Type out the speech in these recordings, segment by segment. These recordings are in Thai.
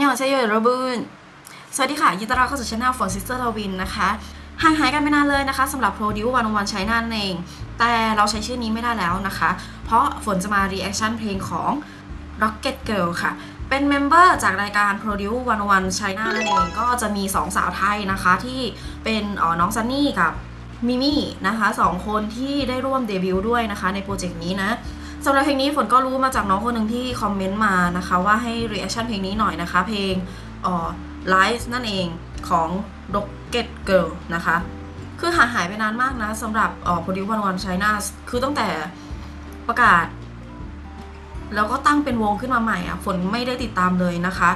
안녕하세요 여러분สวัสดีค่ะ ยินดีต้อนรับเข้าสู่ช anel ฝนซิสเตอร์ทวินนะคะห่างหายกันไปนานเลยนะคะสำหรับ Produce วันวันใช้นั่นเอง แต่เราใช้ชื่อนี้ไม่ได้แล้วนะคะ เพราะฝนจะมา reaction เพลงของ Rocket Girl ค่ะ เป็น member จากรายการ Produce วันวันใช้นั่นเอง ก็จะมี 2 สาวไทยนะคะ ที่เป็นออน้องซันนี่กับมิมี่นะคะสองคนที่ได้ร่วมเดบิวต์ด้วยนะคะ ในโปรเจกต์นี้นะ สำหรับเพลงนี้ฝนก็รู้มาจากน้องคนหนึ่งที่คอมเมนต์มานะคะ ว่าให้ reaction เพลงนี้หน่อยนะคะ เพลงอ่อ Lies นั่นเองของ Rocket Girl นะคะ คือหาหายไปนานมากนะสำหรับออ Produce วันวัน China คือตั้งแต่ประกาศ แล้วก็ตั้งเป็นวงขึ้นมาใหม่อะฝนไม่ได้ติดตามเลยนะคะ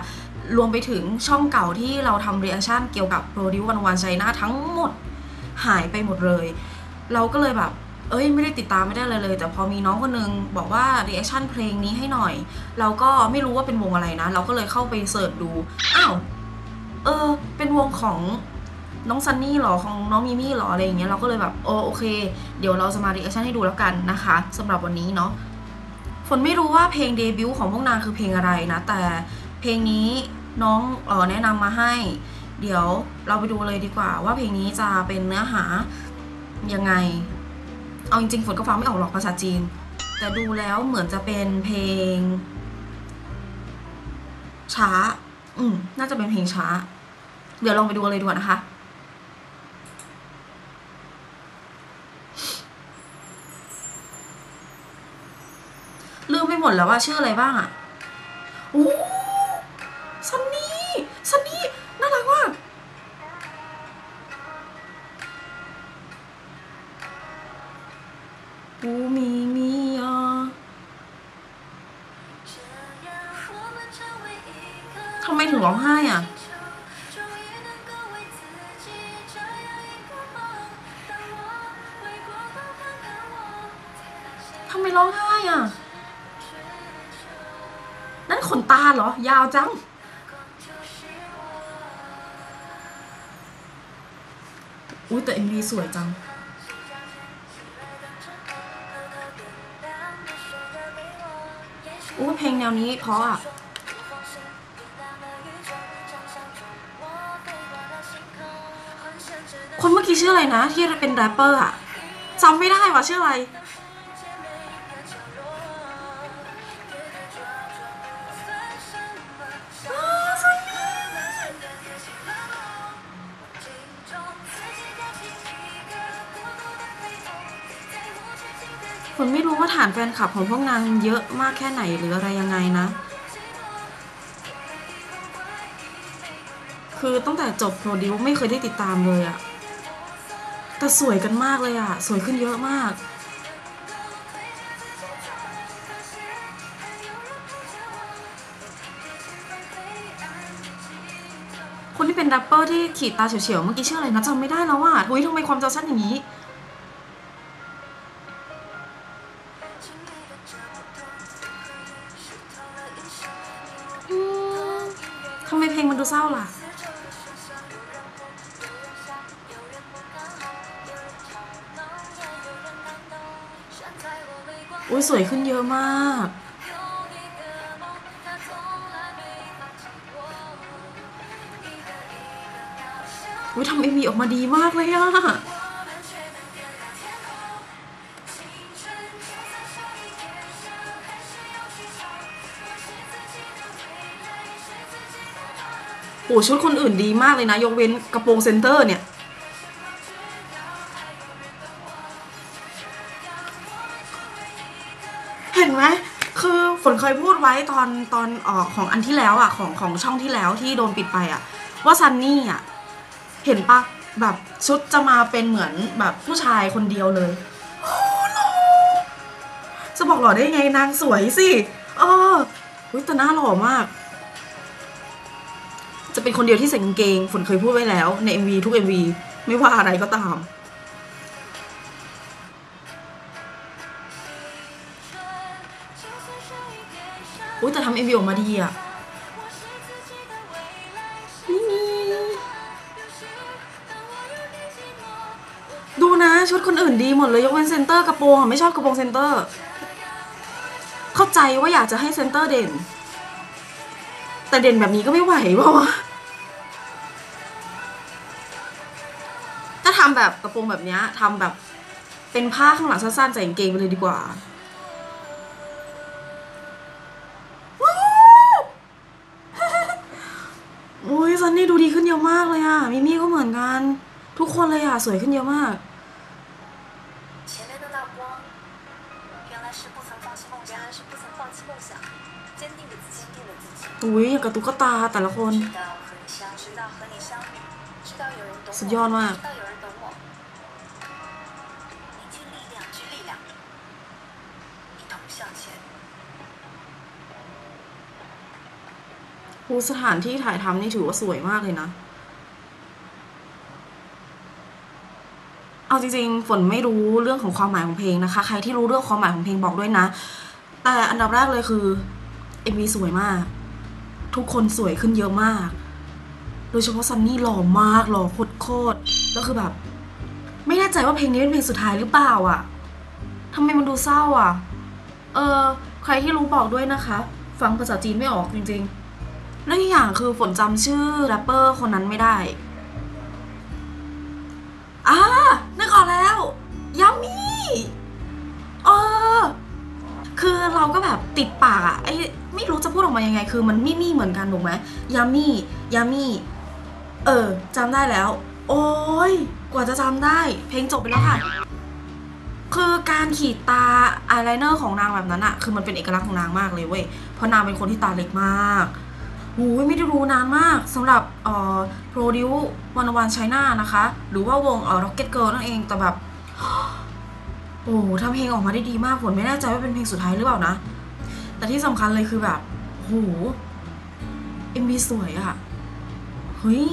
รวมไปถึงช่องเก่าที่เราทำ reaction เกี่ยวกับ Produce วันวัน China ทั้งหมดหายไปหมดเลย เราก็เลยแบบ เอ้ยไม่ได้ติดตามไม่ได้เลยเลย แต่พอมีน้องคนนึงบอกว่า reaction เพลงนี้ให้หน่อย เราก็ไม่รู้ว่าเป็นวงอะไรนะ เราก็เลยเข้าไปเสิร์ชดู อ้าว เออ เป็นวงของน้องซันนี่หรอของน้องมิมี่หรออะไรอย่างเงี้ยเราก็เลยแบบโอโอเค เดี๋ยวเราจะมา reaction ให้ดูแล้วกันนะคะสำหรับวันนี้เนาะฝนไม่รู้ว่าเพลงเดบิวต์ของพวกนางคือเพลงอะไรนะ แต่เพลงนี้น้องเออแนะนำมาให้ เดี๋ยวเราไปดูเลยดีกว่าว่าเพลงนี้จะเป็นเนื้อหายังไง เอาจริงๆฝนก็ฟังไม่ออกหรอกภาษาจีน แต่ดูแล้วเหมือนจะเป็นเพลง ช้า อืม น่าจะเป็นเพลงช้า เดี๋ยวลองไปดูเลยดีกว่านะคะลืมไปหมดแล้วว่าชื่ออะไรบ้างอะโอ้ ปูมีมีอะทำไมถึงร้องไห้อะ ทำไมร้องไห้อะ นั่นขนตาเหรอ ยาวจัง อุ้ยแต่ MV สวยจัง อู้เพลงแนวนี้เพราะอะคนเมื่อกี้ชื่ออะไรนะ ที่เป็นแรปเปอร์อะจำไม่ได้ว่าชื่ออะไร ผมไม่รู้ว่าฐานแฟนคลับของพวกนางเยอะมากแค่ไหนหรืออะไรยังไงนะ คือตั้งแต่จบโปรดิวไม่เคยได้ติดตามเลยอะแต่สวยกันมากเลยอะสวยขึ้นเยอะมาก คนที่เป็นแรปเปอร์ที่ขีดตาเฉียวๆเมื่อกี้ชื่ออะไรนะจำไม่ได้แล้วว่ะทุยทำไมความจำสั้นอย่างนี้ ทำไมเพลงมันดูเศร้าล่ะ อุ้ยสวยขึ้นเยอะมาก อุ้ยทำเอ็มีออกมาดีมากเลยอะ โอ้ชุดคนอื่นดีมากเลยนะ ยกเว้นกระโปรง center เนี่ย เห็นไหมคือฝนเคยพูดไว้ตอนตอนออกของอันที่แล้วอะ ของของช่องที่แล้วที่โดนปิดไปอะ ว่าซันนี่อะ เห็นปะแบบชุดจะมาเป็นเหมือนแบบผู้ชายคนเดียวเลยโอ้หจะบอกหล่อได้ไงนางสวยสิ เอออุ๊ยแต่หน้าหล่อมาก จะเป็นคนเดียวที่ใส่กางเกงฝนเคยพูดไว้แล้วใน MV ทุก MV ไม่ว่าอะไรก็ตาม อุ้ยแต่ทำ MV ออกมาดีอะดูนะ ชุดคนอื่นดีหมดเลย ยกเว้น center กระโปรงอะไม่ชอบกระโปรง center เข้าใจว่าอยากจะให้เซนเตอร์เด่น แแต่เด่นแบบนี้ก็ไม่ไหวเปล่าวะถ้าทำแบบกระโปรงแบบนี้ทำแบบเป็นผ้าข้างหลังสั้นๆใส่กางเกงไปเลยดีกว่าโอ้ยซันนี่ดูดีขึ้นเยอะมากเลยอะมิมี่ก็เหมือนกัน ทุกคนเลยอะสวยขึ้นเยอะมาก อุ้ยอย่างกับตุ๊กตาแต่ละคน สุดยอดมากอูสถานที่ถ่ายทำนี่ถือว่าสวยมากเลยนะ เอาจริงๆ ฝนไม่รู้เรื่องของความหมายของเพลงนะคะ ใครที่รู้เรื่องความหมายของเพลงบอกด้วยนะ แต่อันดับแรกเลยคือเอ็มวีสวยมาก ทุกคนสวยขึ้นเยอะมาก โดยเฉพาะซันนี่หล่อมากหล่อโคตรๆแล้วคือแบบ ไม่แน่ใจว่าเพลงนี้เป็นเพลงสุดท้ายหรือเปล่าอะทำไมมันดูเศร้าอะเออ ใครที่รู้บอกด้วยนะคะ ฟังภาษาจีนไม่ออกจริงๆ แล้วอีกอย่างคือฝนจำชื่อแรปเปอร์คนนั้นไม่ได้อ่านึกออกแล้วยามีเออ คือเราก็แบบติดปากอะไอ พูดออกมายังไง คือมันมี่มี่เหมือนกันถูกไหมยามี่ยามี่เออจำได้แล้ว โอ้ยกว่าจะจำได้ เพลงจบไปแล้วค่ะ คือการขีดตาอายไลเนอร์ของนางแบบนั้นอะคือมันเป็นเอกลักษณ์ของนางมากเลยเว้ยเพราะนางเป็นคนที่ตาเล็กมากหูยไม่ได้รู้นานมากสำหรับเอ่อโปรดิววันวันไชน่านะคะ หรือว่าวงเอ่อ Rocket Girl นั่นเองแต่แบบโอ้ทำเพลงออกมาได้ดีมากฝนไม่แน่ใจว่าเป็นเพลงสุดท้ายหรือเปล่านะ แต่ที่สำคัญเลยคือแบบ โห MV สวยอะเฮ้ย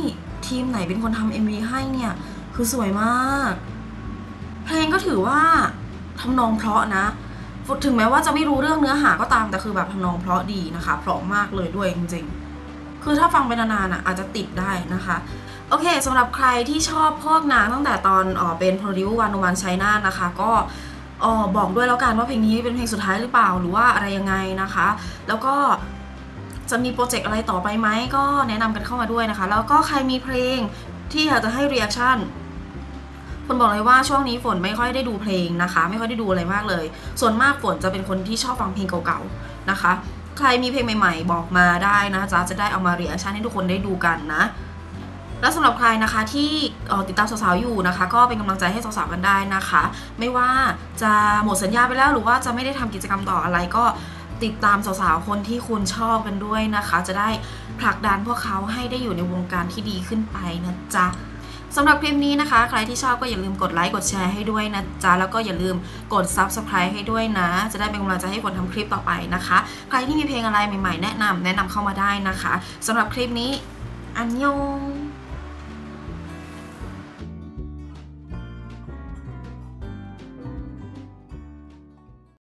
ทีมไหนเป็นคนทำ MV ให้เนี่ย คือสวยมาก เพลงก็ถือว่าทำนองเพราะนะ ถึงแม้ว่าจะไม่รู้เรื่องเนื้อหาก็ตามแต่คือแบบทำนองเพราะดีนะคะ เพราะมากเลยด้วยจริงๆ คือถ้าฟังไปนานๆอะอาจจะติดได้นะคะโอเคสำหรับใครที่ชอบพวกนางตั้งแต่ตอนเออเป็น Produce วันวันไชน่านะคะ ก็เออบอกด้วยแล้วกันว่าเพลงนี้เป็นเพลงสุดท้ายหรือเปล่าหรือว่าอะไรยังไงนะคะ แล้วก็ จะมีโปรเจกต์อะไรต่อไปไหมก็แนะนำกันเข้ามาด้วยนะคะ แล้วก็ใครมีเพลงที่อยากจะให้ reaction ฝนบอกเลยว่าช่วงนี้ฝนไม่ค่อยได้ดูเพลงนะคะ ไม่ค่อยได้ดูอะไรมากเลย ส่วนมากฝนจะเป็นคนที่ชอบฟังเพลงเก่าๆนะคะ ใครมีเพลงใหม่ๆ บอกมาได้นะจ๊ะจะได้เอามาเรียชั่นให้ทุกคนได้ดูกันนะ แล้วสำหรับใครนะคะที่ติดตามสาวๆอยู่นะคะ ก็เป็นกำลังใจให้สาวๆกันได้นะคะ ไม่ว่าจะหมดสัญญาไปแล้วหรือว่าจะไม่ได้ทำกิจกรรมต่ออะไรก็ ติดตามสาวๆ คนที่คุณชอบกันด้วยนะคะ จะได้ผลักดันพวกเขาให้ได้อยู่ในวงการที่ดีขึ้นไปนะจ๊ะสำหรับคลิปนี้นะคะ ใครที่ชอบก็อย่าลืมกดไลค์กดแชร์ให้ด้วยนะจ๊ะ แล้วก็อย่าลืมกด Subscribe ให้ด้วยนะ จะได้เป็นกำลังใจให้คนทำคลิปต่อไปนะคะ ใครที่มีเพลงอะไรใหม่ๆ แนะนำแนะนำเข้ามาได้นะคะสำหรับคลิปนี้อันยอง